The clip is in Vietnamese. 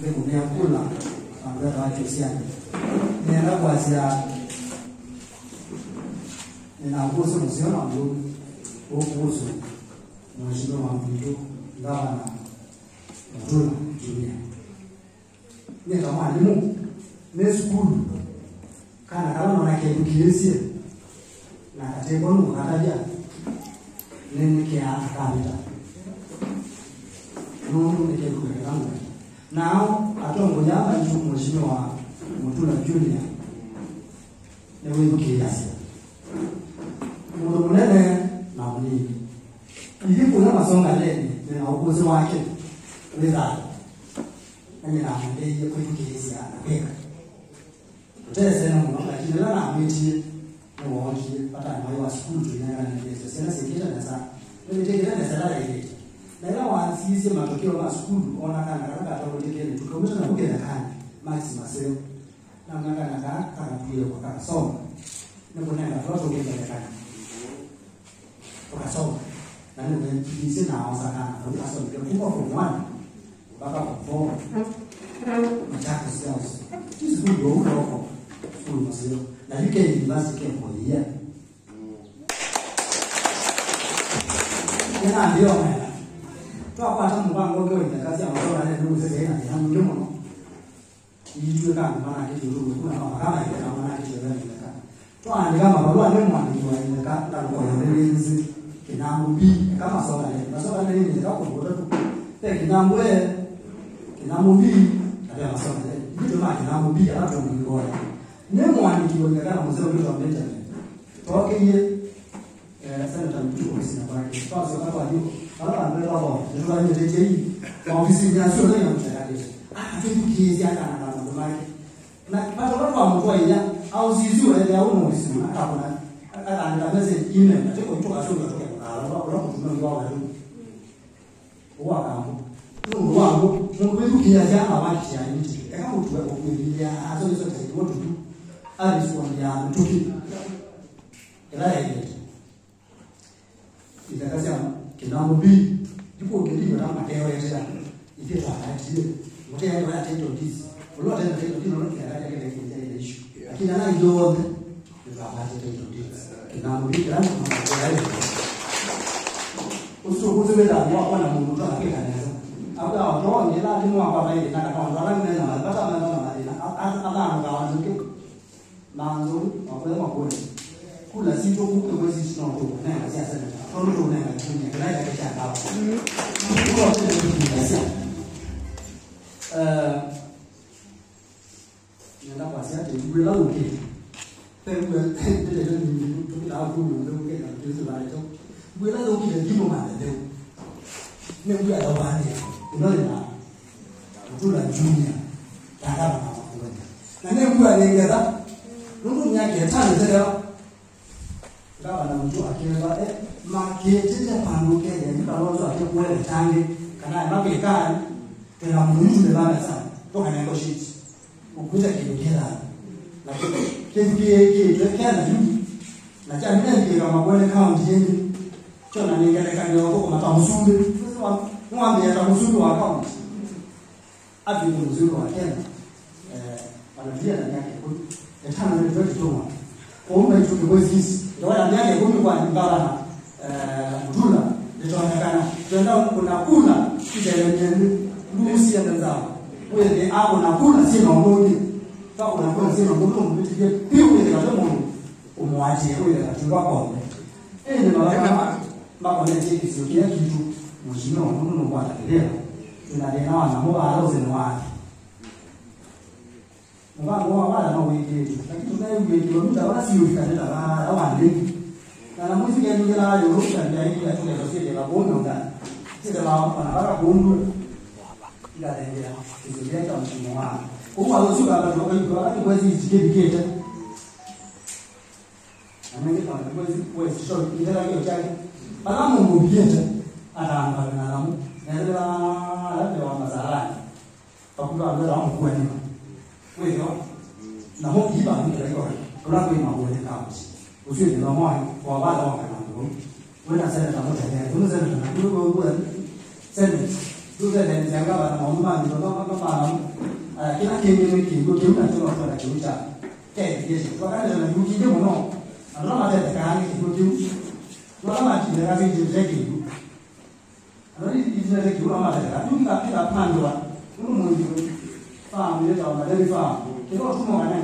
bekungekula ngaberadio siyami mina kwazi yami mina kuso ngiziyona ngoku okuzo ngashilo ngambilo ngabana ngithola ngiya mina mwalimu nesikulu kana kama manake ngiyesie nakatekwa ngukataja nene ke não nungu nikelukekelangu Nao atoa mmoja hapa ni mheshimiwa Mutula Julia newegukiriasi mundu munene na munini ndilikuona masongaleni nina ubuzi wakhe wezalo nanyenamandeye kwevukirisia nakweka utesena munogakhinela namwithi niwonke patani mayo wasukulu tunekananekesa sena sikitha nesa nivitekile nesela yaileti Naira waasisi matokeo mazikulu onakana kakakataulikeni tukaumisa nakugelekani maximaseu namnakana kakakatuye kwakakasoma uma tulatougelekani ukasoma nanikuempilisi naosakana ukasomike kuba kumwana ubaka kumfoma machaka siyausi izikulu youloko sikulu maseu nalikendi masike ngoyiya enandiyo mena 抓把政府办公各位大家讲，后来如果是谁呢，他们用了，一次干嘛呢？就如果不能好干了，干嘛呢？就让你来干。抓你干嘛？乱用嘛，你说你干，那我们这边是给他们逼，干嘛说来？那说来你搞恐怖的，对，给他们给他们逼，大家说来，你怎么给他们逼？那种你过来，你管你就那个，我们这边就没得，多给。呃，三个等不同时间关系，到时候他把就，他把那个老，就是说你这建议，往回是人家说那样子啊，就是啊，最不提一下干啥子嘛，那把这个广播一样，啊，我记住了，然后弄什么啊，不然，啊，咱咱们是因为这个做啊，做啊，做啊，我我我们搞的，我啊，弄我啊，我弄回不提一下，老板提啊，你这个，哎，我主要我回提一下，啊，所以说这个我主，啊，你说你啊，主题，给他来一个。Ile itakaza bi yuko ngeli na mateo ya tena ifie kwa hati mtu yeye ana tendo hizi ulo tena tendo hizi unaona kiasi yake ile ile issue lakini ana yote ndio hapati tendo hizi kinambo bi kana kwa hiyo usukuziwela wakona muntu akafika neza abuda watonge lati mwamba baile na katonda alanginena mali bata amazana malina abantu kawanzuke manzo wakwela makule kula sinto kuke kwezi sinoto nenga siasa neta tono to nenga kunya kana ya kisha kawa kwa tele kunya eh nenda kwa siasa tibula uke pembe tele ni tukila ku ndo uke na tuzo la leo bwela lo ki le mo ma le ne bwa lo ba ne na tu junior ta ka ba na ne bwa le ga da no no nya ke na mtu akile ba ma ke te te pa no ke le kana ma ke ka ke na mu ju na sa to ka ne ko shi ko ku na cha ne ke ka ma ko le chona ningelekani wako kwa tamusuli mwambie tamusuli wa account ati mzuri wa Kenya eh wanatia ndani yake kwa etana ni zote tuma kumbe tukiwezisi ndio anambiaje kumi kwa ngala ndula nitaonekana tenda kuna kuna kijeleni lusi ya ndazao wewe ni hapo na kuna và ngô ba là hồi thì cái chúng ta về lớn đó là siêu cái là là bản lĩnh là là mỗi sự kiện như là lúc cần đấy là chúng ta có thể là bốn đồng cả thì là vào mà nó là bốn luôn là để thì sự kiện trong sự ngô cũng mà lúc là nó cái đó thì quay gì chỉ kia kia chứ mình cái phần quay quay sôi như thế là kiểu chơi mà nó một một kia chứ à làm và là lắm nên là rất là mà giả lại và cũng là nó đó một quyền wĩho na hokiba nĩkĩrekore ũrakwĩ maũthĩ kamuci ũcio nĩ romoe kwa watho wa kanangũrũ wĩna seneta mũtene tũnũ seneta na kuru kũguo seneta tu seneta cia gabana maũndũ ma mĩthomo makamaamu kĩna kĩngĩ nĩ kĩingo kĩu na tũno twenda kĩu kya kengĩci twakanĩra na kĩu kĩingĩ mũno andũ no matethekaga nĩ kĩingo kĩu tũramakinyĩra gĩkĩu kĩa kĩingo andũ nĩ ikinyĩra kĩu no matethekaga rĩu gĩgakĩra pandwa ũnũ mũndũ farm ile za Mbalali farm kwa utumwa wa nani